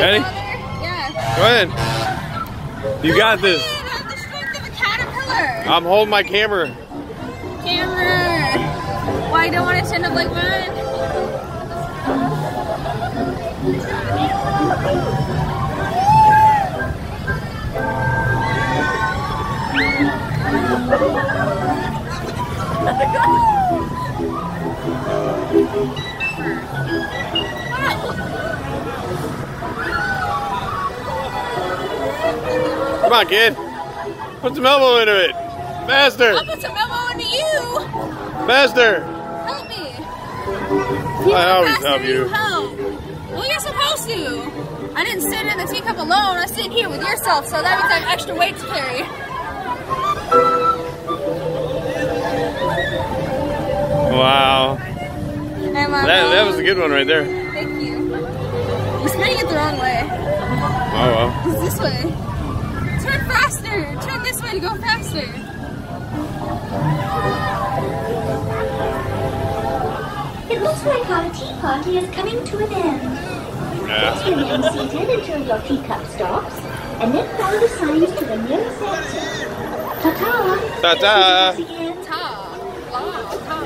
Ready? Yeah. Go ahead. You got this. I have the strength of a caterpillar. I'm holding my camera. Camera. Why you don't want it to end up like mine? Come on, kid. Put some elbow into it. Faster. I'll put some elbow into you. Faster. Help me. I always help you. Help. Well, you're supposed to. I didn't sit in the teacup alone. I sit here with yourself, so that means I have extra weight to carry. Wow. That, that was a good one right there. Thank you. You're spinning it the wrong way. Oh well. It's this way way to go faster. It looks like our tea party is coming to an end. Yeah. Please remain seated until your teacup stops, and then follow the signs to the nearest exit. Ta-ta! Ta-ta! Ta! La! Ta!